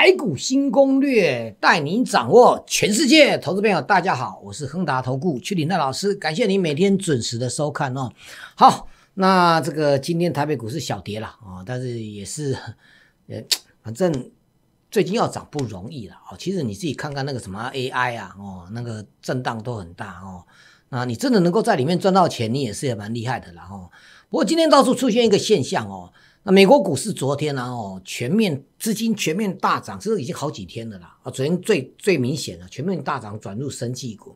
台股新攻略，带您掌握全世界。投资朋友，大家好，我是亨达投顾屈林奈老师，感谢您每天准时的收看哦。好，那这个今天台北股市小跌了啊，但是也是，呃，反正最近要涨不容易了哦。其实你自己看看那个什么 AI 啊，哦，那个震荡都很大哦。那你真的能够在里面赚到钱，你也是也蛮厉害的了哦。不过今天到处出现一个现象哦。美国股市昨天呢？哦，全面资金全面大涨，这已经好几天了啦。啊，昨天最最明显的全面大涨转入生技股。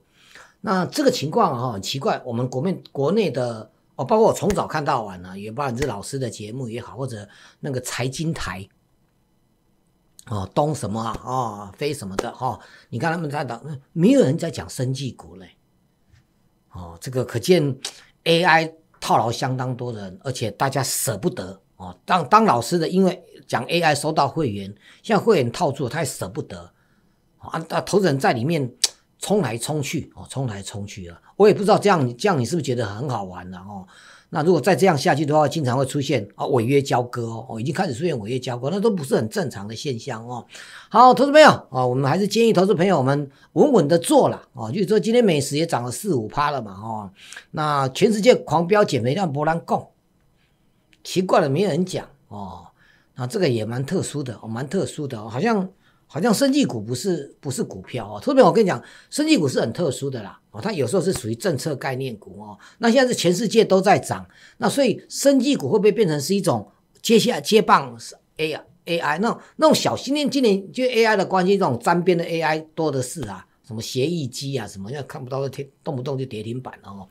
那这个情况啊，很奇怪。我们国面国内的哦，包括我从早看到晚呢，也不管是老师的节目也好，或者那个财经台哦，东什么啊，哦，非什么的哈，你看他们在讲，没有人在讲生技股嘞。哦，这个可见 AI 套牢相当多人，而且大家舍不得。哦，当当老师的，因为讲 AI 收到会员，现在会员套住，他也舍不得啊。那，投资人在里面冲来冲去，哦，冲来冲去啊。我也不知道这样，这样你是不是觉得很好玩了哦？那如果再这样下去的话，经常会出现啊违约交割哦，已经开始出现违约交割，那都不是很正常的现象哦。好，投资朋友啊，我们还是建议投资朋友们稳稳的做了哦。就是说今天美食也涨了四五趴了嘛，哦，那全世界狂飙减肥量波澜够。奇怪了，没有人讲哦。那这个也蛮特殊的哦，蛮特殊的。好像好像生技股不是不是股票哦。特别我跟你讲，生技股是很特殊的啦哦。它有时候是属于政策概念股哦。那现在是全世界都在涨，那所以生技股会不会变成是一种接下接棒是 A A I 那那种小今年今年就 A I 的关系，这种沾边的 A I 多的是啊，什么协议机啊什么，现在看不到的天动不动就跌停板了哦。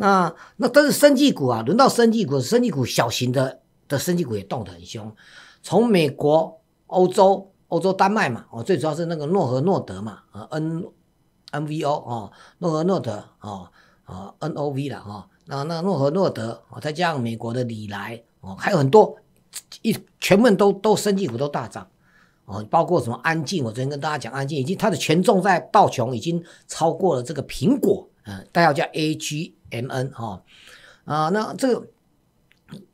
那那但是生技股啊，轮到生技股，生技股小型的的生技股也动得很凶。从美国、欧洲、欧洲丹麦嘛，哦，最主要是那个诺和诺德嘛，啊，N N V O 哦，诺和诺德哦，啊 N O V 了哈。那那诺和诺德哦，再加上美国的里来哦，还有很多一全部都都生技股都大涨哦，包括什么安静，我昨天跟大家讲安静，已经它的权重在道琼已经超过了这个苹果，嗯，代号叫 A G。M N 哈啊，那这个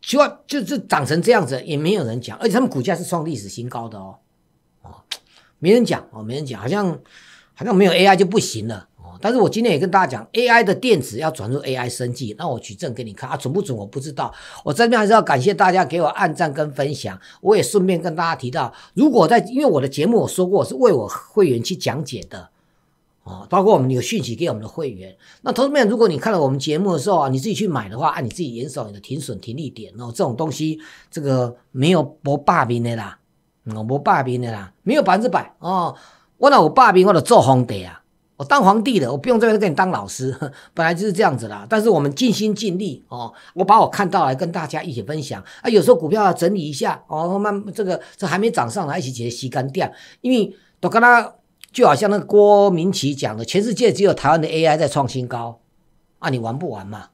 奇怪，就是长成这样子，也没有人讲，而且他们股价是创历史新高的哦，哦，没人讲哦，没人讲，好像好像没有 A I 就不行了哦。但是我今天也跟大家讲，A I 的电子要转入 A I 生计，那我举证给你看啊，准不准我不知道。我这边还是要感谢大家给我按赞跟分享，我也顺便跟大家提到，如果在因为我的节目我说过是为我会员去讲解的。啊，包括我们有讯息给我们的会员。那投资面，如果你看了我们节目的时候啊，你自己去买的话，按你自己严守你的停损停利点哦。这种东西，这个没有不霸兵的啦，我不霸兵的啦，没有百分之百哦。我那我霸兵，我得做皇帝啊，我当皇帝的，我不用这边跟你当老师，本来就是这样子啦。但是我们尽心尽力哦，我把我看到来跟大家一起分享啊。有时候股票要整理一下哦，慢慢这个这还没涨上来，一起直接吸干掉，因为都跟他。就好像那个郭明奇讲的，全世界只有台湾的 AI 在创新高，啊，你玩不玩嘛？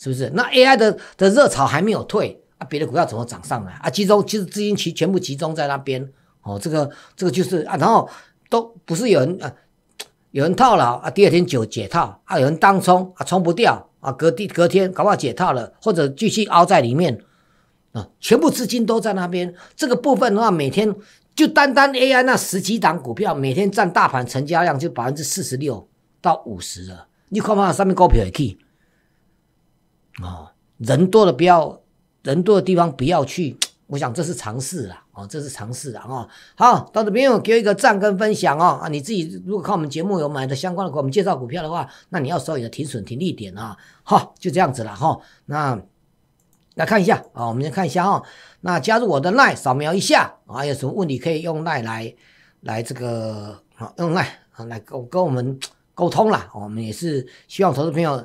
是不是？那 AI 的的热潮还没有退啊，别的股票怎么涨上来啊？集中其实资金全全部集中在那边哦，这个这个就是啊，然后都不是有人啊，有人套牢啊，第二天就解套啊，有人当冲啊，冲不掉啊，隔第隔天搞不好解套了，或者继续凹在里面啊，全部资金都在那边，这个部分的话每天。就单单 AI 那十几档股票，每天占大盘成交量就百分之四十六到五十了。你看嘛，上面股票也可以哦。人多的不要，人多的地方不要去。我想这是常事啦，哦，这是常事啦，哦。好，到这边我给一个赞跟分享哦。啊，你自己如果看我们节目有买的相关的股，我们介绍股票的话，那你要收你的停损停利点啊。好，就这样子了哈。那。来看一下啊，我们先看一下哈。那加入我的 line，扫描一下啊，有什么问题可以用 line 来来这个啊，用 line 来跟跟我们沟通啦。我们也是希望投资朋友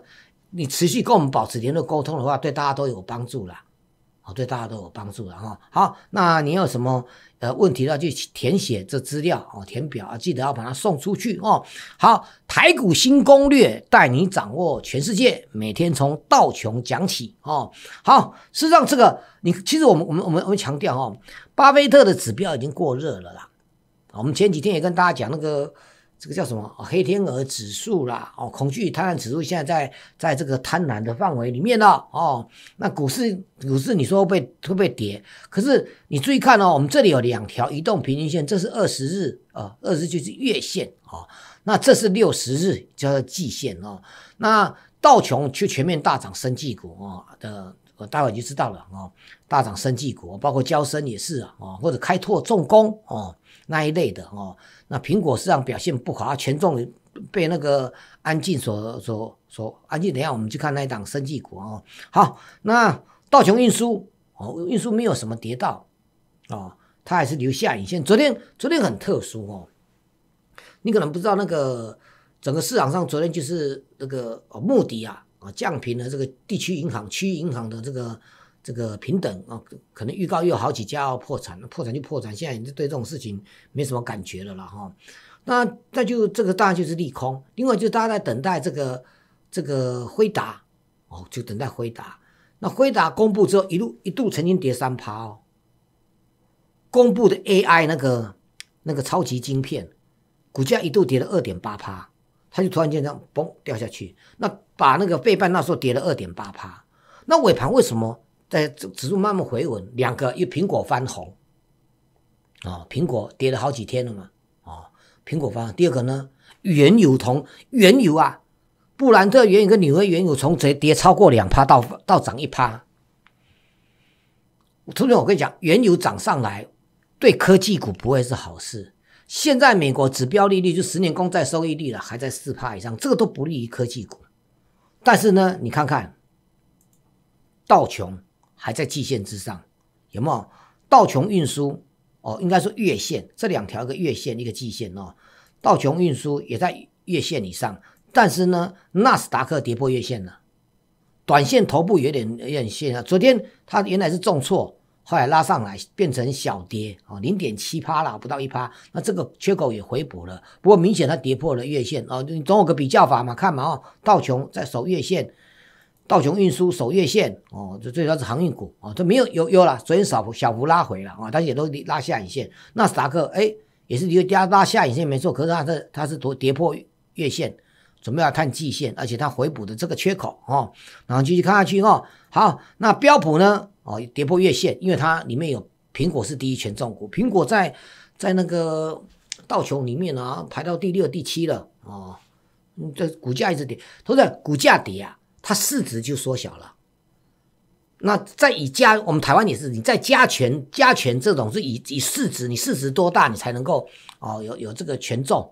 你持续跟我们保持联络沟通的话，对大家都有帮助啦。哦，对大家都有帮助的哈。好，那你有什么？呃，问题要去填写这资料哦，填表啊，记得要把它送出去哦。好，台股新攻略带你掌握全世界，每天从道琼讲起哦。好，事实上这个你其实我们我们我们我们强调哦，巴菲特的指标已经过热了啦。我们前几天也跟大家讲那个这个叫什么黑天鹅指数啦，哦，恐惧贪婪指数现在在在这个贪婪的范围里面了，哦，那股市股市你说会会不会跌？可是你注意看哦，我们这里有两条移动平均线，这是二十日啊，二十就是月线哦，那这是六十日叫做季线哦，那道琼却全面大涨，生技股哦的。待会就知道了哦，大涨生技股，包括交生也是啊，哦，或者开拓重工哦那一类的哦。那苹果市场表现不好，权重被那个安静所所所安静。等下我们去看那一档生技股哦。好，那道琼运输哦，运输没有什么跌到哦，它还是留下影线。昨天昨天很特殊哦，你可能不知道那个整个市场上昨天就是那个哦穆迪啊。啊，降平了这个地区银行、区域银行的这个这个平等啊，可能预告又有好几家要破产了，破产就破产，现在已经对这种事情没什么感觉了了哈。那那就这个当然就是利空，另外就大家在等待这个这个辉达哦，就等待辉达。那辉达公布之后，一路一度曾经跌三趴哦，公布的 AI 那个那个超级晶片，股价一度跌了二点八趴。它就突然间这样嘣掉下去，那把那个费半那时候跌了二点八趴，那尾盘为什么在指数慢慢回稳？两个，一苹果翻红，啊，苹果跌了好几天了嘛，啊，苹果翻。第二个呢，原油同原油啊，布兰特原油跟纽约原油从跌跌超过两趴到到涨一趴。突然我跟你讲，原油涨上来对科技股不会是好事。现在美国指标利率就十年公债收益率了，还在四趴以上，这个都不利于科技股。但是呢，你看看道琼还在季线之上，有没有？道琼运输哦，应该说月线，这两条一个月线一个季线哦。道琼运输也在月线以上，但是呢，纳斯达克跌破月线了，短线头部有点有点线啊。昨天它原来是重挫。后来拉上来变成小跌啊，零点七趴了，不到一趴。那这个缺口也回补了，不过明显它跌破了月线啊。你总有个比较法嘛，看嘛哦，道琼在守月线，道琼运输守月线哦，这最主要是航运股哦，这没有有有了，昨天小幅小幅拉回了啊，它也都拉下影线。纳斯达克哎也是一个拉下影线没错，可是它是它是跌跌破月线，准备要看季线，而且它回补的这个缺口哦，然后继续看下去哦。好，那标普呢？哦，跌破月线，因为它里面有苹果是第一权重股，苹果在在那个道琼里面呢排到第六、第七了哦，这股价一直跌，都在股价跌啊，它市值就缩小了。那在以加我们台湾也是，你在加权加权这种是以以市值，你市值多大你才能够哦有有这个权重。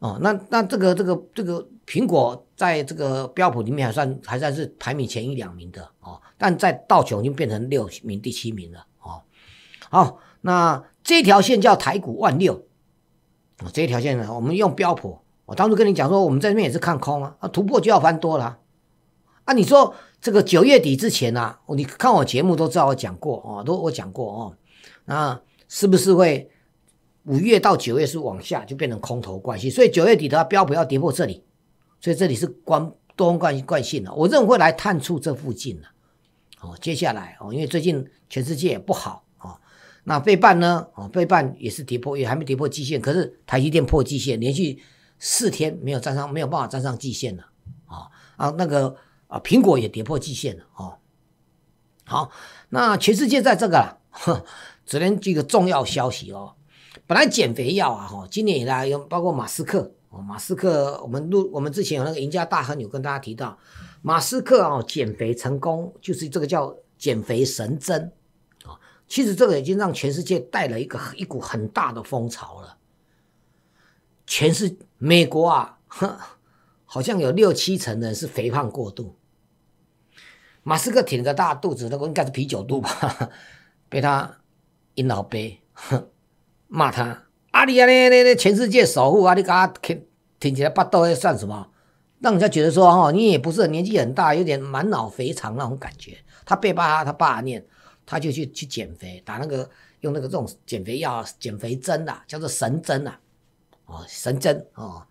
哦，那那这个这个这个苹果在这个标普里面还算还算是排名前一两名的哦，但在道琼已经变成六名第七名了哦。好，那这条线叫台股万六，哦，这条线呢，我们用标普，我当初跟你讲说，我们在这边也是看空啊，啊，突破就要翻多了啊。你说这个九月底之前呢，你看我节目都知道我讲过哦，都我讲过哦，那是不是会？五月到九月是往下，就变成空头惯性，所以九月底的话，标普要跌破这里，所以这里是关多空惯惯性了。我认为会来探出这附近了。哦，接下来哦，因为最近全世界也不好哦，那费半呢？哦，费半也是跌破，也还没跌破季线，可是台积电破季线，连续四天没有站上，没有办法站上季线了。啊啊，那个啊，苹果也跌破季线了。哦，好，那全世界在这个，只能这个重要消息哦。本来减肥药啊，哈，今年以来有包括马斯克，马斯克，我们录我们之前有那个赢家大亨有跟大家提到，马斯克啊减肥成功，就是这个叫减肥神针啊，其实这个已经让全世界带了一个一股很大的风潮了，全是美国啊，好像有六七成人是肥胖过度，马斯克挺个大肚子，那个应该是啤酒肚吧，被他引老背。骂他，阿里啊，那那那全世界首富啊，你他听听起来霸道，算什么？让人家觉得说，哈，你也不是年纪很大，有点满脑肥肠那种感觉。他被爸他爸念，他就去去减肥，打那个用那个这种减肥药、减肥针啊，叫做神针啊，哦，神针哦，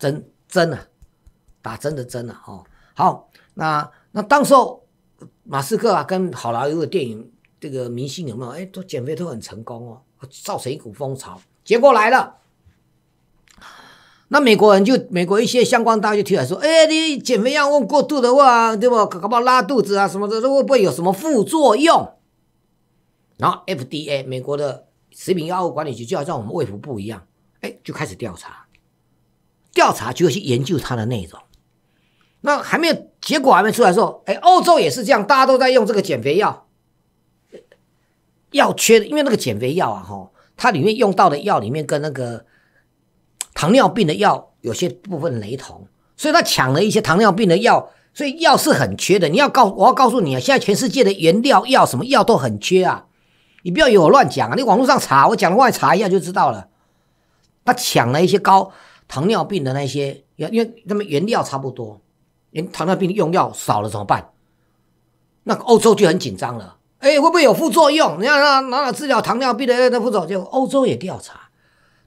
针针啊，打针的针啊，哦，好，那那当时候马斯克啊，跟好莱坞的电影这个明星有没有？哎，都减肥都很成功哦。造成一股风潮，结果来了，那美国人就美国一些相关大学提出来说，哎，你减肥药用过度的话，对不？搞不好拉肚子啊什么的，会不会有什么副作用？然后 FDA 美国的食品药物管理局就好像我们卫福部一样，哎，就开始调查，调查就会去研究它的内容。那还没有结果还没出来的时候，哎，欧洲也是这样，大家都在用这个减肥药，药缺，因为那个减肥药啊，哈，它里面用到的药里面跟那个糖尿病的药有些部分雷同，所以他抢了一些糖尿病的药，所以药是很缺的。你要告我要告诉你啊，现在全世界的原料药什么药都很缺啊。你不要以为我乱讲啊！你网络上查，我讲的话查一下就知道了。他抢了一些高糖尿病的那些，因为他们原料差不多，连糖尿病用药少了怎么办？那欧洲就很紧张了。哎，会不会有副作用？你看哪哪哪治疗糖尿病的那副作用？欧洲也调查，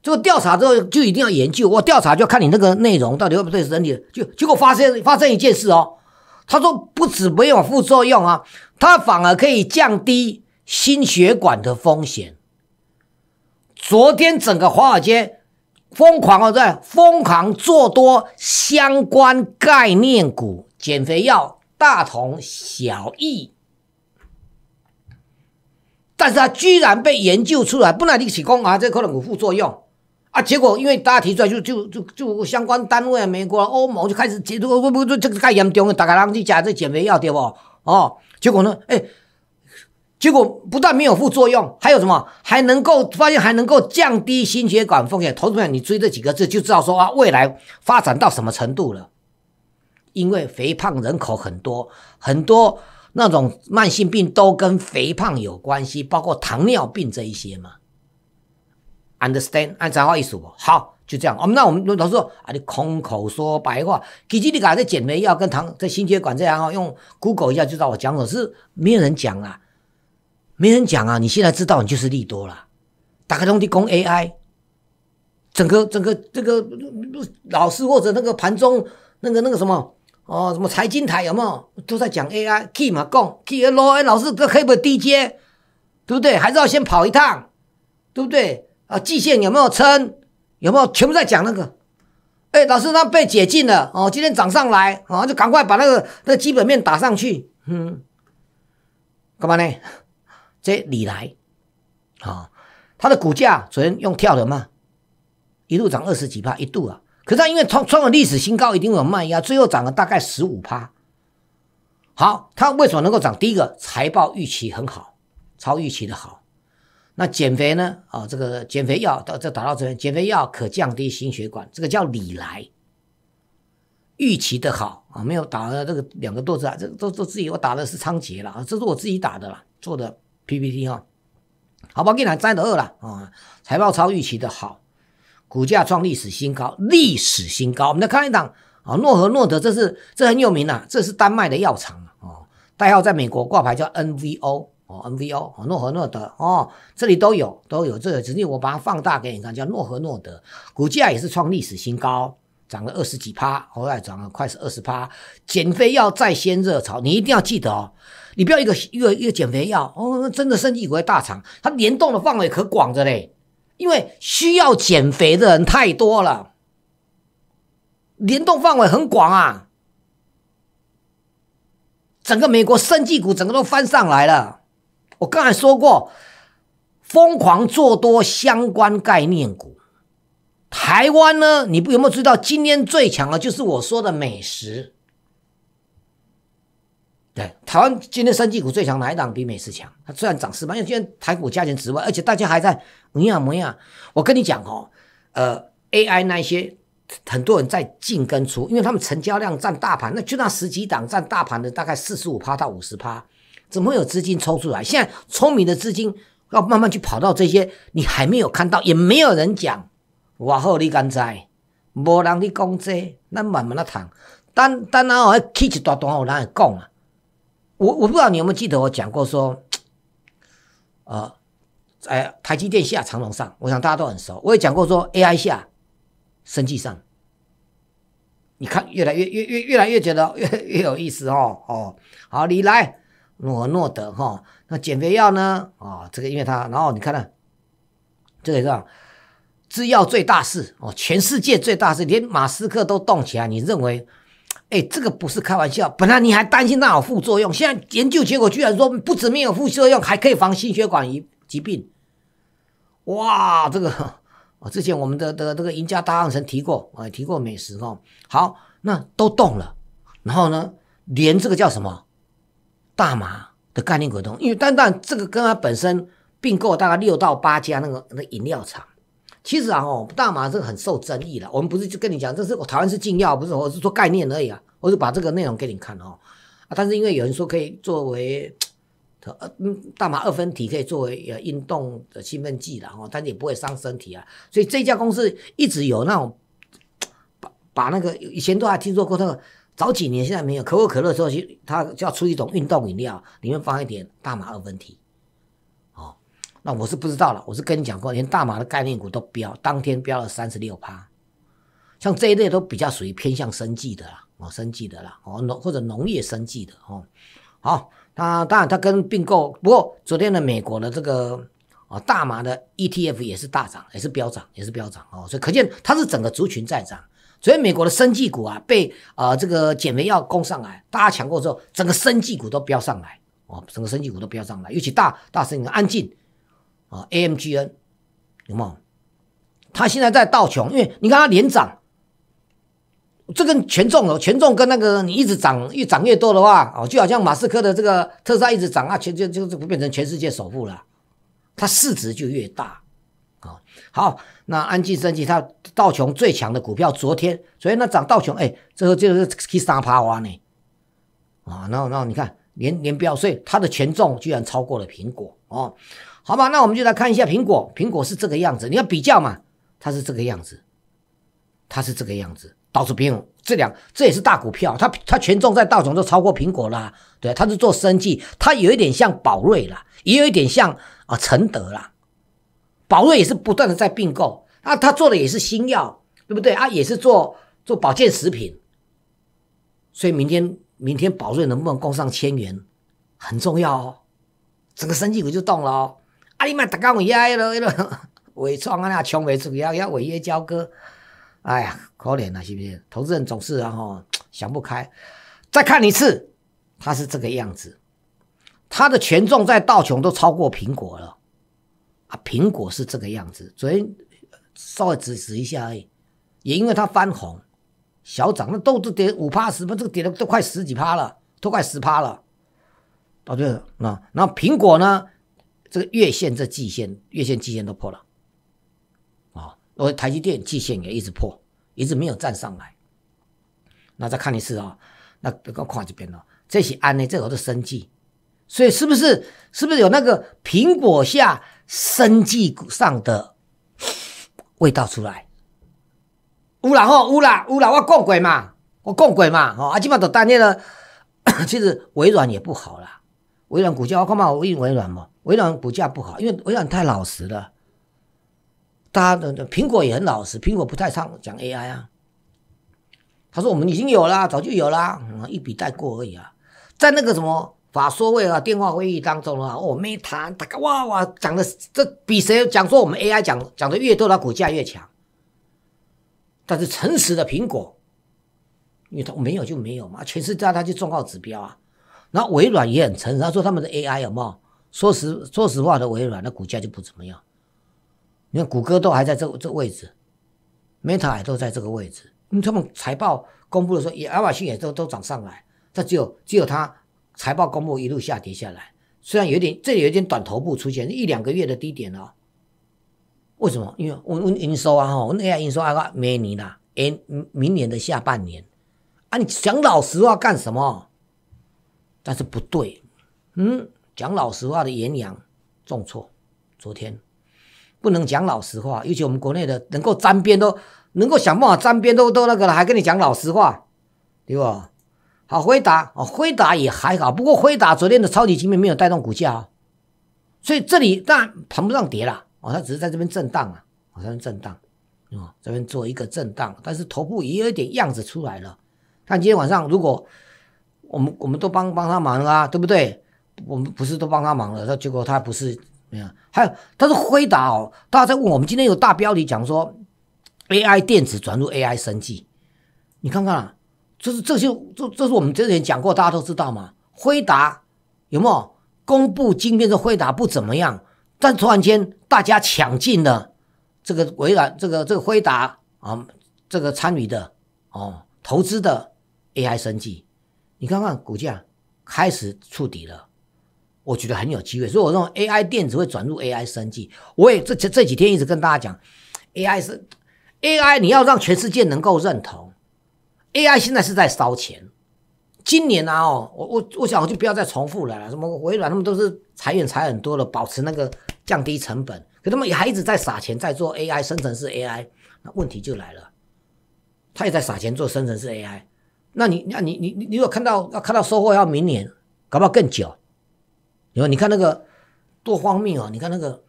这个调查之后就一定要研究。我调查就看你那个内容到底会不会对身体。就结果发生发生一件事哦，他说不止没有副作用啊，它反而可以降低。心血管的风险。昨天整个华尔街疯狂哦，在疯狂做多相关概念股，减肥药大同小异。但是它居然被研究出来，不能立起功啊，这可能有副作用啊。结果因为大家提出来，就就就就相关单位，美国、欧盟就开始解读，不不不，这个太严重了，大家人去加这减肥药对不？哦，结果呢，哎。结果不但没有副作用，还有什么？还能够发现还能够降低心血管风险。投资者，你追这几个字就知道说啊，未来发展到什么程度了？因为肥胖人口很多，很多那种慢性病都跟肥胖有关系，包括糖尿病这一些嘛。Understand？按脏话意思不？好，就这样。我们那我们老师说啊，你空口说白话，其实你搞这减肥药跟糖、这心血管这样哦，用 Google 一下就知道我讲的是没有人讲啊。没人讲啊！你现在知道，你就是利多了。打开东西攻 AI，整个整个这个老师或者那个盘中那个那个什么哦，什么财经台有没有都在讲 AI？Key 嘛，讲 Key 罗哎，老师这可以不 DJ，对不对？还是要先跑一趟，对不对？啊，季线有没有撑？有没有全部在讲那个？哎，老师他被解禁了哦，今天涨上来啊，就赶快把那个那基本面打上去。嗯，干嘛呢？这里来，啊，它的股价昨天用跳的嘛，一路涨二十几趴，一度啊，可是它因为创创了历史新高，一定会有卖压，最后涨了大概十五趴。好，它为什么能够涨？第一个财报预期很好，超预期的好。那减肥呢？啊，这个减肥药到这打到这边，减肥药可降低心血管，这个叫里来，预期的好啊，没有打的这个两个多字啊，这都都自己我打的是仓颉了啊，这是我自己打的啦，做的。PPT 哈，好吧，给你摘的二了啊！财报超预期的好，股价创历史新高，历史新高。我们再看一档啊，诺和诺德，这是这很有名呐，这是丹麦的药厂啊，代号在美国挂牌叫 NVO 哦，NVO 哦，诺和诺德哦，这里都有都有这个，只是我把它放大给你看，叫诺和诺德，股价也是创历史新高，涨了二十几趴，后来涨了快是二十趴，减肥药再掀热潮，你一定要记得哦。你不要一个一个一个减肥药哦，真的升级为大厂，它联动的范围可广着嘞，因为需要减肥的人太多了，联动范围很广啊，整个美国生技股整个都翻上来了。我刚才说过，疯狂做多相关概念股，台湾呢，你不有没有知道今天最强的就是我说的美食。对，台湾今天生技股最强哪一档比美食强？它虽然涨四倍，因为今天台股价钱值万，而且大家还在模样模样。我跟你讲哦，呃，AI 那些很多人在进跟出，因为他们成交量占大盘，那就那十几档占大盘的大概四十五趴到五十趴，怎么会有资金抽出来？现在聪明的资金要慢慢去跑到这些，你还没有看到，也没有人讲。我后你敢知？无人你讲这，咱慢慢的谈。等等然后起一大段，有人会讲啊。我我不知道你有没有记得我讲过说，呃，在台积电下长隆上，我想大家都很熟。我也讲过说 AI 下生计上，你看越来越越越越来越觉得越越有意思哦哦。好，你来诺诺德哈，那减肥药呢？啊，这个因为它，然后你看呢，这个是吧制药最大事哦，全世界最大事，连马斯克都动起来。你认为，哎，这个不是开玩笑。本来你还担心它有副作用，现在研究结果居然说不止没有副作用，还可以防心血管疾疾病。哇，这个啊，之前我们的的这个赢家大汉神提过啊，提过美食哦。好，那都动了，然后呢，连这个叫什么大麻的概念股动，因为单单这个跟它本身并购大概六到八家那个那饮料厂。其实啊，哦，大麻这个很受争议的。我们不是就跟你讲，这是我台湾是禁药，不是我是说概念而已啊。我是把这个内容给你看哦。啊，但是因为有人说可以作为，呃，嗯，大麻二分体可以作为呃运动的兴奋剂了哦，但是也不会伤身体啊。所以这家公司一直有那种把把那个以前都还听说过那个早几年现在没有可口可乐时候，它就要出一种运动饮料，里面放一点大麻二分体。那我是不知道了，我是跟你讲过，连大麻的概念股都飙，当天飙了三十六趴，像这一类都比较属于偏向生计的啦，哦，生计的啦，哦农或者农业生计的哦。好，那当然它跟并购，不过昨天的美国的这个哦大麻的 ETF 也是大涨，也是飙涨，也是飙涨哦，所以可见它是整个族群在涨。昨天美国的生计股啊被呃这个减肥药攻上来，大家抢购之后，整个生计股都飙上来，哦，整个生计股都飙上来，尤其大大生意安静。啊，AMGN 有没有？它现在在倒穷，因为你看它连涨，这跟权重哦，权重跟那个你一直涨，越涨越多的话，哦，就好像马斯克的这个特斯拉一直涨啊，全就就就变成全世界首富了，它市值就越大啊。好，那安吉生技它道琼最强的股票，昨天昨天那涨道琼，哎，这个就是可以三趴哇呢，啊，然后然后你看连连标，所以它的权重居然超过了苹果哦。好吧，那我们就来看一下苹果。苹果是这个样子，你要比较嘛，它是这个样子，它是这个样子。道指平这两这也是大股票，它它权重在道琼都超过苹果啦。对，它是做生技，它有一点像宝瑞啦，也有一点像啊承德啦。宝瑞也是不断的在并购，啊，它做的也是新药，对不对啊？也是做做保健食品。所以明天明天宝瑞能不能攻上千元，很重要哦。整个生技股就动了哦。啊！你妈大家违约了，那个 伪装啊，那冲不出去，要要违约交割，哎呀，可怜啊，是不是？投资人总是啊吼 想不开。再看一次，它是这个样子，它的权重在道琼都超过苹果了啊！苹果是这个样子，昨天稍微指指一下而已，也因为它翻红，小涨，那都都跌五趴十，不这个跌了都快十几趴了，都快十趴了。哦对了，那那苹果呢？这个月线、这季线、月线、季线都破了，啊，我台积电季线也一直破，一直没有站上来。那再看一次啊，那这个看这边了，这些安呢，这都是生计，所以是不是是不是有那个苹果下生计上的味道出来？有啦吼，有啦有啦，我讲过嘛，我讲过嘛，哦，啊，基本都单列了。其实微软也不好了，微软股价我看嘛，我用微软嘛。微软股价不好，因为微软太老实了。大家的苹果也很老实，苹果不太唱讲 AI 啊。他说我们已经有啦，早就有啦，一笔带过而已啊。在那个什么法说会啊、电话会议当中啊，哦，Meta 大家哇哇讲的，这比谁讲说我们 AI 讲讲的越多，它股价越强。但是诚实的苹果，因为他没有就没有嘛，全世界他就重要指标啊。然后微软也很诚实，他说他们的 AI 有没有？说实说实话的，微软的股价就不怎么样。你看谷歌都还在这这位置，Meta 也都在这个位置。因为他们财报公布的时候，也亚马逊也都都涨上来，但只有只有它财报公布一路下跌下来。虽然有点这里有点短头部出现一两个月的低点哦。为什么？因为我我营收啊哈，我 AI 营收啊明年啦，哎明年的下半年啊，你讲老实话干什么？但是不对，嗯。讲老实话的言阳重挫，昨天不能讲老实话，尤其我们国内的能够沾边都能够想办法沾边都都那个了，还跟你讲老实话，对吧？好，辉达哦，辉达也还好，不过辉达昨天的超级基面没有带动股价，所以这里当然谈不上跌了哦，它只是在这边震荡啊，在这边震荡啊，这边做一个震荡，但是头部也有一点样子出来了。看今天晚上，如果我们我们都帮帮他忙啊，对不对？我们不是都帮他忙了，他结果他不是没有，还有，他是辉达哦，大家在问我们今天有大标题讲说 AI 电子转入 AI 生技，你看看啊，这是这些这这是我们之前讲过，大家都知道嘛。辉达有没有公布晶片？的辉达不怎么样，但突然间大家抢进了这个微软，这个这个辉达啊，这个参与的哦，投资的 AI 生技，你看看股价开始触底了。我觉得很有机会，所以我认为 AI 电子会转入 AI 生技。我也这这这几天一直跟大家讲，AI 是 AI，你要让全世界能够认同，AI 现在是在烧钱。今年啊，哦，我我我想我就不要再重复了，什么微软他们都是裁员裁很多了，保持那个降低成本，可他们也还一直在撒钱在做 AI 生成式 AI。那问题就来了，他也在撒钱做生成式 AI，那你那你你你你如果看到要看到收获要明年，搞不好更久。因为你看那个多荒谬啊！你看那个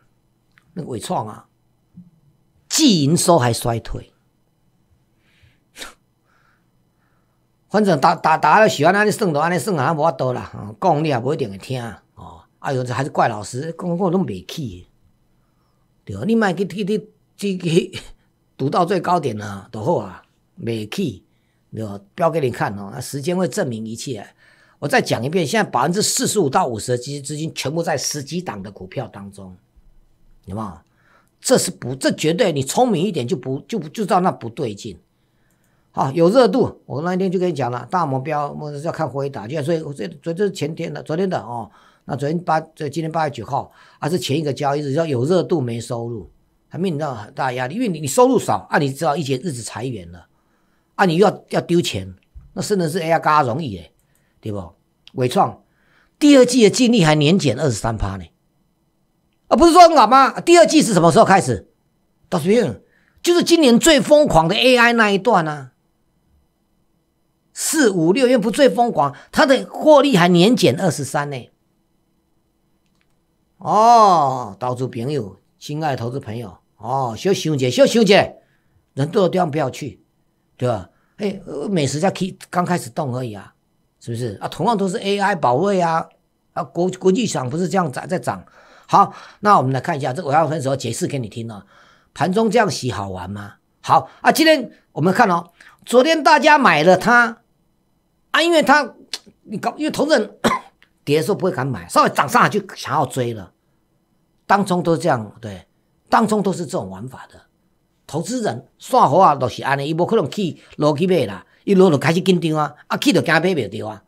那个伟创啊，既营收还衰退。反正打打打了喜欢安尼算，就安尼算啊，无法度啦。讲你也不一定会听哦。哎呦，这还是怪老师，讲讲都没去。对你卖去去去去去读到最高点了，都好啊，没去，对吧？标给你看哦，那时间会证明一切。我再讲一遍，现在百分之四十五到五十的基金资金全部在十几档的股票当中，有没有？这是不，这绝对你聪明一点就不就不就知道那不对劲。好，有热度，我那天就跟你讲了，大目标我是要看回答，就所以这昨这是前天的，昨天的哦。那昨天八这今天八月九号，还是前一个交易日，要有热度没收入，还面临到很大压力，因为你你收入少啊，你知道一些日子裁员了啊，你又要要丢钱，那真的是哎呀，嘎容易哎。对不？伟创第二季的净利还年减二十三趴呢，啊，不是说很好吗？第二季是什么时候开始？到什么就是今年最疯狂的 AI 那一段啊，四五六月不最疯狂，它的获利还年减二十三呢。哦，投资朋友，亲爱的投资朋友，哦，小熊姐，小熊姐，人多的地方不要去，对吧？哎，美食家可以刚开始动而已啊。是不是啊？同样都是 AI 保卫啊，啊国国际上不是这样在在涨。好，那我们来看一下，这我要分手解释给你听哦。盘中这样洗好玩吗？好啊，今天我们看哦，昨天大家买了它啊，因为它你搞，因为投资人 跌的时候不会敢买，稍微涨上来就想要追了。当中都是这样，对，当中都是这种玩法的。投资人算好啊，都是安尼，伊无可能去落去买啦。一落就开始紧张啊，啊去就加倍倍掉啊，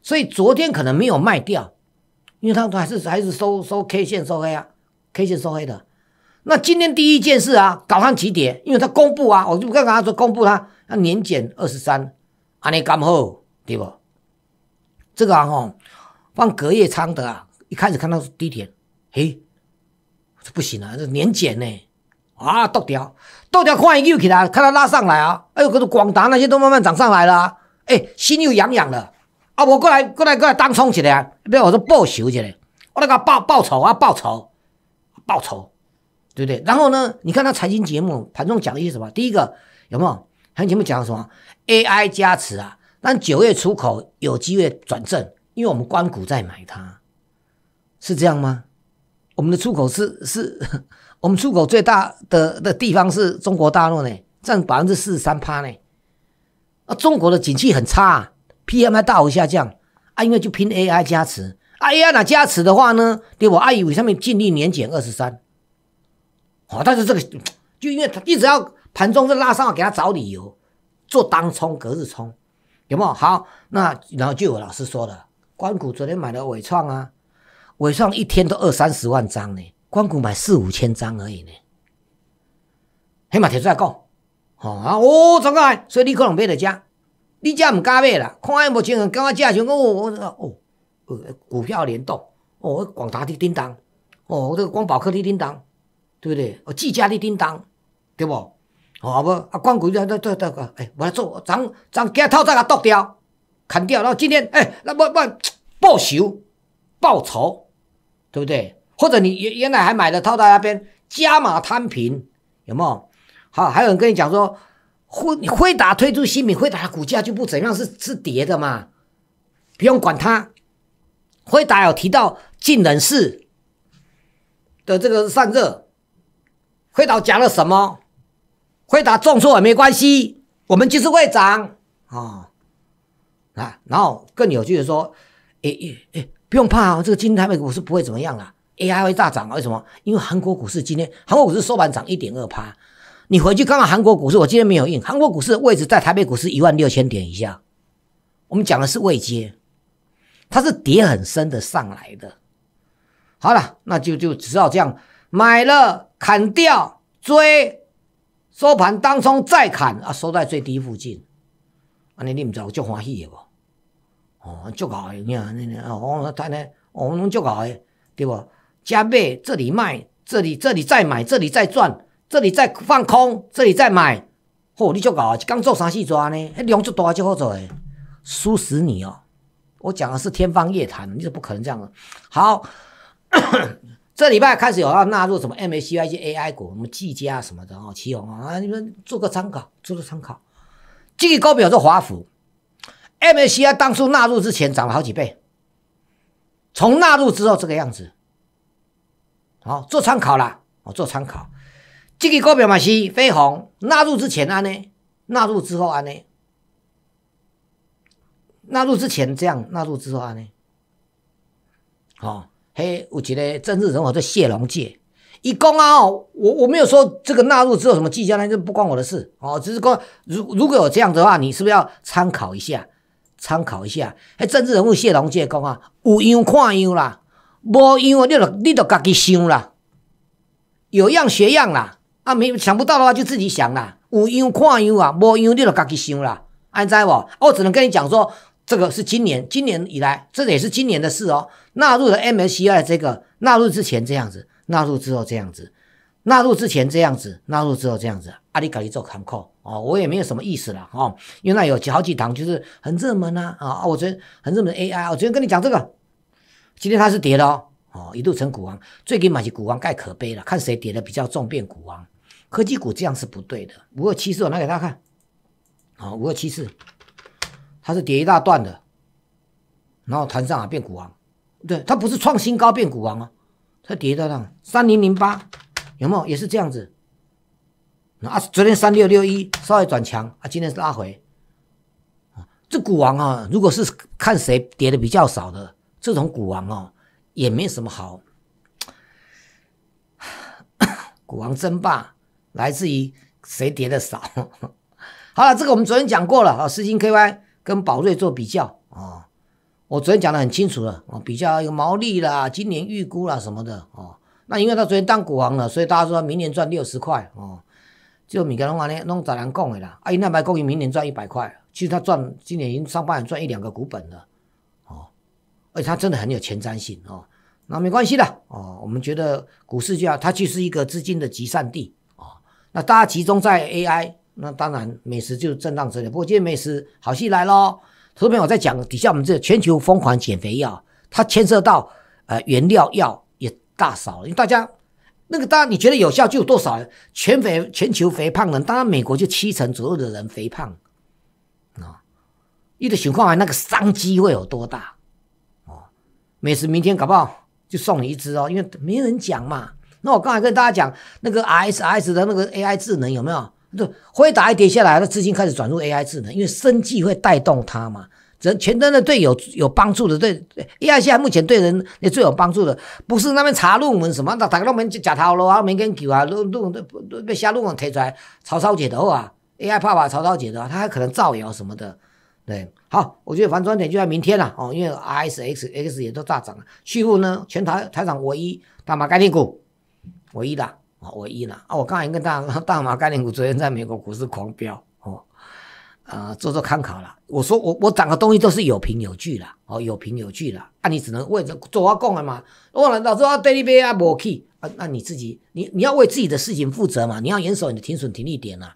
所以昨天可能没有卖掉，因为他还是还是收收 K 线收黑啊，K 线收黑的。那今天第一件事啊，搞上起跌，因为他公布啊，我就刚刚他说公布他他年减二十三，安尼刚好对不？这个啊吼，放隔夜仓的啊，一开始看到是低点，嘿，这不行啊，这年减呢。啊，剁掉，剁掉，看又起来，看它拉上来啊！哎呦，可是广达那些都慢慢涨上来了，哎，心又痒痒了啊！我过来，过来，过来，当冲起来，不要我说报仇起来，我那个报报仇啊，报仇，报仇，对不对？然后呢，你看他财经节目盘中讲一些什么？第一个有没有？财经节目讲什么？AI 加持啊，但九月出口有机会转正，因为我们关谷在买它，是这样吗？我们的出口是是。我们出口最大的的地方是中国大陆呢，占百分之四十三趴呢。啊，中国的景气很差，PMI 大幅下降啊，因为就拼 AI 加持啊，AI 哪加持的话呢，对不？啊，以为上面净利年减二十三，好，但是这个就因为他一直要盘中在拉上，给他找理由做当冲、隔日冲，有没有？好，那然后就有老师说了，关谷昨天买了伟创啊，伟创一天都二三十万张呢。光谷买四五千张而已呢，黑马提出来讲，哦啊，哦，怎个？所以你可能买得加，你家唔敢买啦。看下目前人跟我价钱，我我哦，股票联动，哦，广达的叮当，哦，这个光宝科的叮当，对不对？哦，技嘉的叮当，对不？哦不，啊，光谷的对对对个，哎，我来做，咱咱给他套再给剁掉，砍掉，然后今天哎，那不不报仇报仇，对不对？或者你原原来还买的套在那边加码摊平有没有？好，还有人跟你讲说辉辉达推出新品，辉达股价就不怎样，是是跌的嘛？不用管它。辉达有提到进人式，的这个散热，辉达讲了什么？辉达重挫也没关系，我们就是会涨啊啊！然后更有趣的说，诶诶诶，不用怕啊，这个金台北股是不会怎么样啊，AI 会大涨啊？为什么？因为韩国股市今天韩国股市收盘涨一点二趴，你回去看看韩国股市，我今天没有印，韩国股市的位置在台北股市一万六千点以下，我们讲的是未接，它是跌很深的上来的。好了，那就就只好这样买了砍掉追。收盘当中再砍啊，收在最低附近，安尼你唔知我足欢喜的不？哦，足好的，你看，你看，哦，他呢，我们足好的，对不？加倍这里卖，这里这里再买，这里再赚，这里再放空，这里再买，嚯，你就搞啊！刚做三四抓呢，那量就大就好做诶，输死你哦！我讲的是天方夜谭，你是不可能这样的。好。这礼拜开始有要纳入什么 MACI 一些 AI 股，什么技嘉什么的哦，奇宏啊，你们做个参考，做个参考。这个高表是华府，MACI 当初纳入之前涨了好几倍，从纳入之后这个样子，好做参考啦，我做参考。这个高表嘛是飞鸿纳入之前安呢，纳入之后安呢，纳入之前这样，纳入之后安呢，好。嘿，有一个政治人物叫谢龙介，一讲啊，我我没有说这个纳入之后什么计价呢，就不关我的事哦，只是说如如果有这样的话，你是不是要参考一下？参考一下。嘿，政治人物谢龙介讲啊，有样看样啦，无样你就你就家己想啦，有样学样啦，啊没想不到的话就自己想啦，有样看样啊，无样你就家己想啦，安知不？我只能跟你讲说。这个是今年，今年以来，这也是今年的事哦。纳入了 MSCI 这个，纳入之前这样子，纳入之后这样子，纳入之前这样子，纳入之后这样子。阿里卡利做看扣哦，我也没有什么意思了哦，因为那有好几堂就是很热门啊啊！我昨天很热门 AI，我昨天跟你讲这个，今天它是跌的哦，哦，一度成股王，最起码是股王盖可悲了，看谁跌的比较重变股王。科技股这样是不对的，五二七四我拿给大家看，啊，五二七四。它是跌一大段的，然后弹上啊变股王，对，它不是创新高变股王啊，它跌一大段，三零零八有没有也是这样子？啊，昨天三六六一稍微转强啊，今天是拉回，这股王啊，如果是看谁跌的比较少的这种股王哦，也没什么好。股王争霸来自于谁跌的少？好了，这个我们昨天讲过了啊，四金 KY。跟宝瑞做比较啊，我昨天讲的很清楚了啊，比较一个毛利啦，今年预估啦什么的哦。那因为他昨天当股王了，所以大家说明年赚六十块哦。就米格龙话呢，弄咋样讲的啦？阿姨那边供应明年赚一百块，其实他赚今年已经上半年赚一两个股本了，而且它真的很有前瞻性哦。那没关系的哦，我们觉得股市就要它就是一个资金的集散地哦。那大家集中在 AI。那当然，美食就震荡之类。不过今天美食好戏来喽！投资朋友在讲底下，我们这全球疯狂减肥药，它牵涉到呃原料药也大少了。因为大家那个，当然你觉得有效就有多少？全肥全球肥胖人，当然美国就七成左右的人肥胖啊。一的情况，那个商机会有多大？美食明天搞不好就送你一只哦，因为没人讲嘛。那我刚才跟大家讲那个 RSS 的那个 AI 智能有没有？就辉达一跌下来，那资金开始转入 AI 智能，因为生计会带动它嘛。人全真的对有有帮助的，对 AI 现在目前对人也最有帮助的，不是那边查论文什么，那大家都没假套路啊，没研究啊，论论都都被瞎论文提出来，曹操解的啊，AI 怕把曹操解的，他还可能造谣什么的。对，好，我觉得反转点就在明天了哦，因为 R S X X 也都大涨了，续富呢，全台台场唯一大马概念股，唯一的。啊，唯一了啊！我刚才跟大大马概念股昨天在美国股市狂飙哦，啊，做做参考了。我说我我讲的东西都是有凭有据啦，哦，有凭有据啦。啊，你只能为着做我讲的嘛。我老师啊，对你边啊无去啊，那你自己你你要为自己的事情负责嘛，你要严守你的停损停利点呐，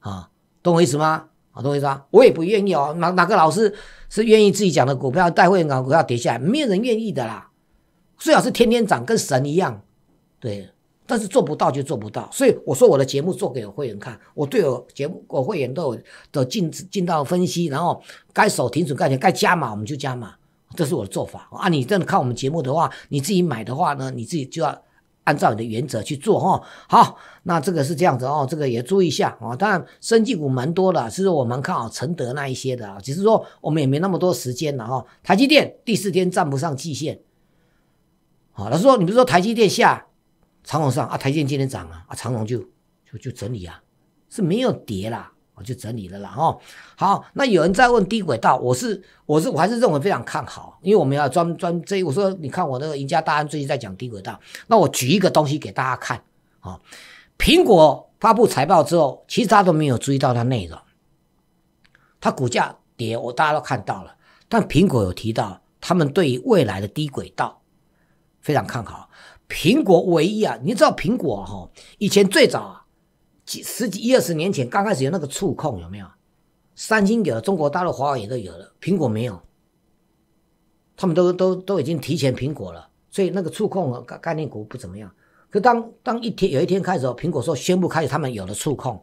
啊，懂我意思吗？啊，懂我意思啊？我也不愿意哦，哪哪个老师是愿意自己讲的股票带会员搞股票跌下来，没有人愿意的啦。最好是天天涨，跟神一样，对。但是做不到就做不到，所以我说我的节目做给我会员看，我对我节目我会员都有的进进到分析，然后该守停损该钱该加码我们就加码，这是我的做法啊。你真的看我们节目的话，你自己买的话呢，你自己就要按照你的原则去做哈。好，那这个是这样子哦，这个也注意一下哦。当然，生技股蛮多的，是我们看好承德那一些的啊。只是说我们也没那么多时间了哈。台积电第四天站不上季线，好，老师说你不是说台积电下长虹上啊？台积电今天涨啊，啊长虹就就就整理啊，是没有跌啦。我就整理了啦，哦，好，那有人在问低轨道，我是我是我还是认为非常看好，因为我们要专专这，我说你看我那个赢家大案最近在讲低轨道，那我举一个东西给大家看啊，苹果发布财报之后，其实大家都没有注意到它内容，它股价跌，我大家都看到了，但苹果有提到他们对于未来的低轨道非常看好，苹果唯一啊，你知道苹果哈，以前最早。几十几一二十年前，刚开始有那个触控，有没有？三星有了，中国大陆、华为也都有了，苹果没有。他们都都都已经提前苹果了，所以那个触控概概念股不怎么样。可当当一天有一天开始，苹果说宣布开始，他们有了触控，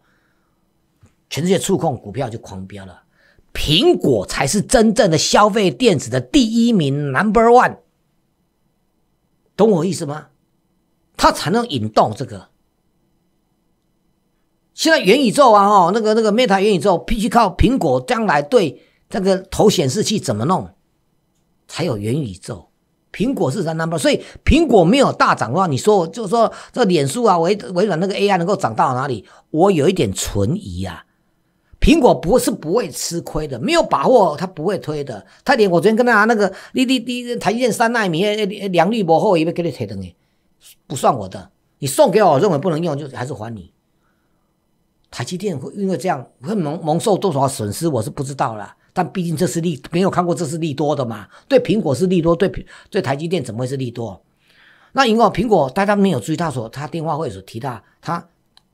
全世界触控股票就狂飙了。苹果才是真正的消费电子的第一名，Number One。懂我意思吗？它才能引动这个。现在元宇宙啊，哦，那个那个 Meta 元宇宙必须靠苹果将来对这个头显示器怎么弄，才有元宇宙。苹果是三 number，所以苹果没有大涨的话，你说就是说这脸书啊、微微软那个 AI 能够涨到哪里？我有一点存疑啊。苹果不是不会吃亏的，没有把握它不会推的。他连我昨天跟他拿那个你你你台积电三纳米良率不好，也没给你推的呢，不算我的。你送给我，我认为不能用，就还是还你。台积电会因为这样会蒙蒙受多少损失，我是不知道了。但毕竟这是利，没有看过这是利多的嘛？对苹果是利多，对对台积电怎么会是利多？那因为苹果大家没有注意，他说他电话会所提到他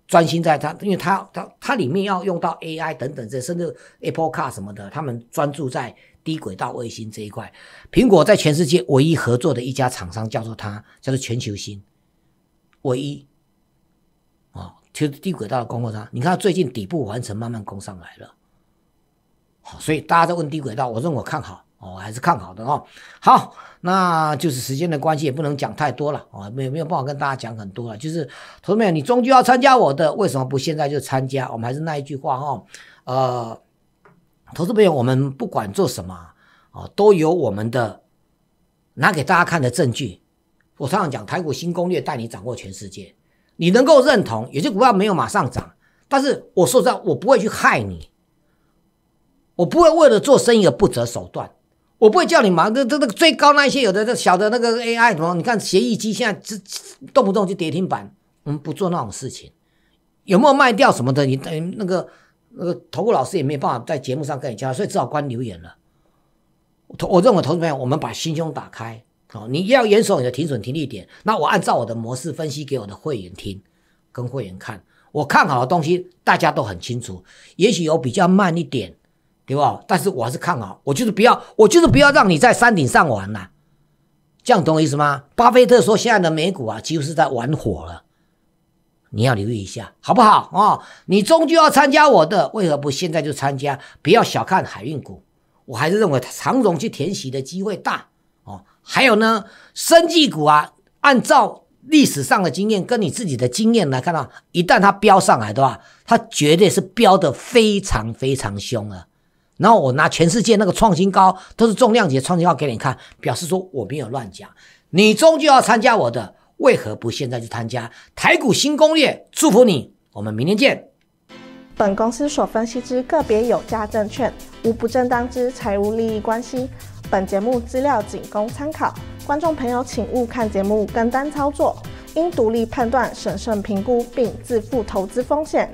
专心在他，因为他他他里面要用到 AI 等等这，甚至 Apple Car 什么的，他们专注在低轨道卫星这一块。苹果在全世界唯一合作的一家厂商叫做它，叫做全球星，唯一。其实低轨道的供货商，你看最近底部完成，慢慢攻上来了。好，所以大家在问低轨道，我认为看好哦，还是看好的哦。好，那就是时间的关系，也不能讲太多了哦，没有没有办法跟大家讲很多了。就是同学们，你终究要参加我的，为什么不现在就参加？我们还是那一句话哈，呃，投资朋友，我们不管做什么啊，都有我们的拿给大家看的证据。我常常讲台股新攻略，带你掌握全世界。你能够认同，有些股票没有马上涨，但是我说实在，我不会去害你，我不会为了做生意而不择手段，我不会叫你忙。这这那个最高那些有的这小的那个 AI 什么，你看协议机现在这动不动就跌停板，我们不做那种事情。有没有卖掉什么的？你等那个那个投顾老师也没有办法在节目上跟你交所以只好关留言了。投我认为投资朋友，我们把心胸打开。哦，你要严守你的停损停利点，那我按照我的模式分析给我的会员听，跟会员看，我看好的东西大家都很清楚，也许有比较慢一点，对吧？但是我还是看好，我就是不要，我就是不要让你在山顶上玩呐，这样懂我意思吗？巴菲特说现在的美股啊，几乎是在玩火了，你要留意一下，好不好啊？你终究要参加我的，为何不现在就参加？不要小看海运股，我还是认为长荣去填息的机会大。还有呢，生技股啊，按照历史上的经验跟你自己的经验来看到，一旦它飙上来的话，它绝对是飙的非常非常凶了。然后我拿全世界那个创新高都是重量级的创新高给你看，表示说我没有乱讲。你终究要参加我的，为何不现在就参加台股新攻略？祝福你，我们明天见。本公司所分析之个别有价证券，无不正当之财务利益关系。本节目资料仅供参考，观众朋友请勿看节目跟单操作，应独立判断、审慎评估并自负投资风险。